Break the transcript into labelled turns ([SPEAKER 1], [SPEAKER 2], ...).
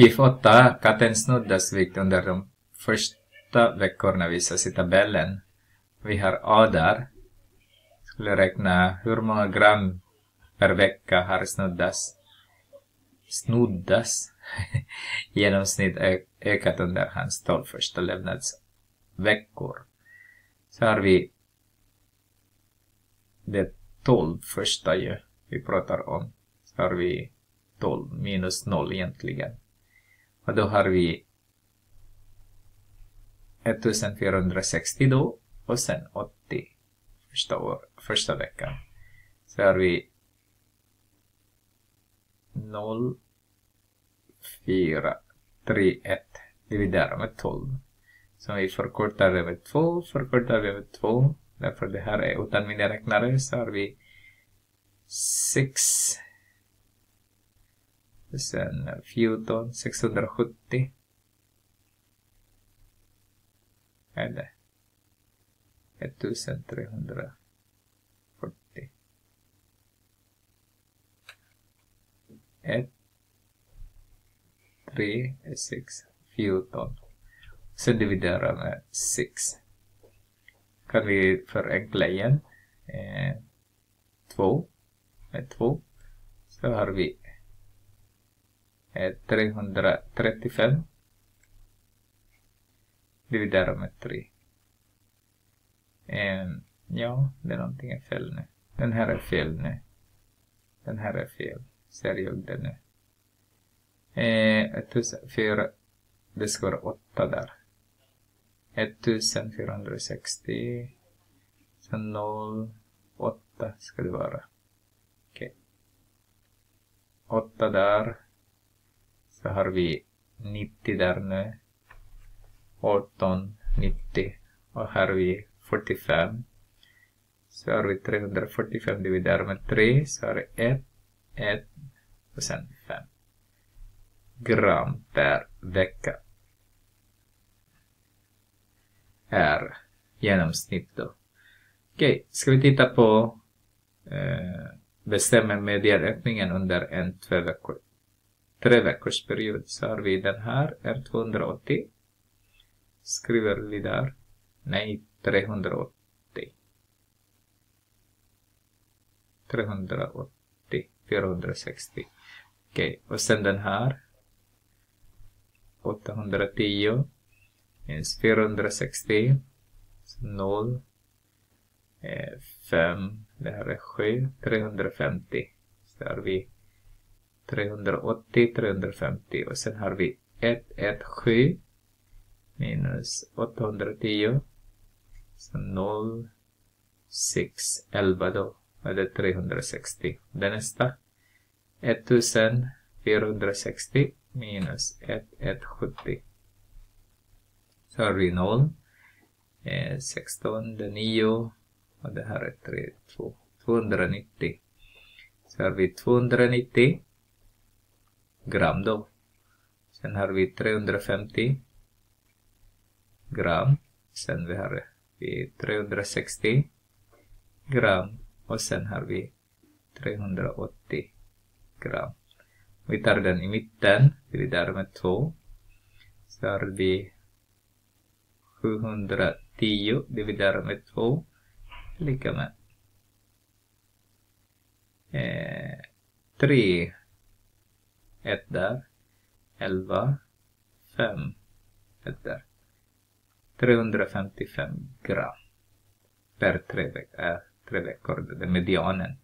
[SPEAKER 1] If 8, kattens snuddas vid under de första veckorna visas i tabellen. Vi har A där. Skulle räkna hur många gram per vecka har snuddas. Snuddas. Genomsnitt ökat under hans 12 första levnadsveckor. Så har vi det 12 första ju vi pratar om. Så har vi 12 minus 0 egentligen. Och då har vi 1460 då och sen 80 första, år, första veckan. Så har vi 0, 4, 3, 1 dividerat med 12. Så vi förkortar det med 2, förkortar vi med 2. Därför det här är utan miniräknare så har vi 6 Sen 14, 670. Eller 1340. 1, 3 är 6, 14. Sen dividerar med 6. Kan vi förenkla igen. Eh, 2 med 2. Så har vi Eh, 335 dividerat med 3. Um, ehm, ja, det är någonting är fel nu. Den här är fel nu. Den här är fel. Ser jag det nu. Eh, 1004, det ska vara 8 där. 1460. Sen 0, 8 ska det vara. Okej. Okay. 8 där. Så har vi 90 där nu. 18, 90. Och här har vi 45. Så har vi 345 dividerat med 3. Så har vi 1, 1 och sen 5 gram per vecka. Är genomsnitt då. Okej, ska vi titta på eh, bestämmer medieräkningen under en två veckor tre veckors period så har vi den här är 280. Skriver vi där. Nej, 380. 380, 460. Okej, okay. och sen den här. 810 minus 460. 0. 5. Det här är 7. 350. Så har vi 380, 350 och sen har vi 117 minus 810 så 0, 6, 11 då är det 360. Det nästa 1460 minus 1170 så har vi 0, eh, 16, det är 9 och det här är 3, 2, 290. Så har vi 290 gram då. Sen har vi 350 gram. Sen vi har vi 360 gram och sen har vi 380 gram. Vi tar den i mitten, där med 2. Så har vi 710 dividerat med 2 lika med eh, 3 ett där. 11. 5. Ett där. 355 gram per tre, veckor äh, tre veckor, det är medianen.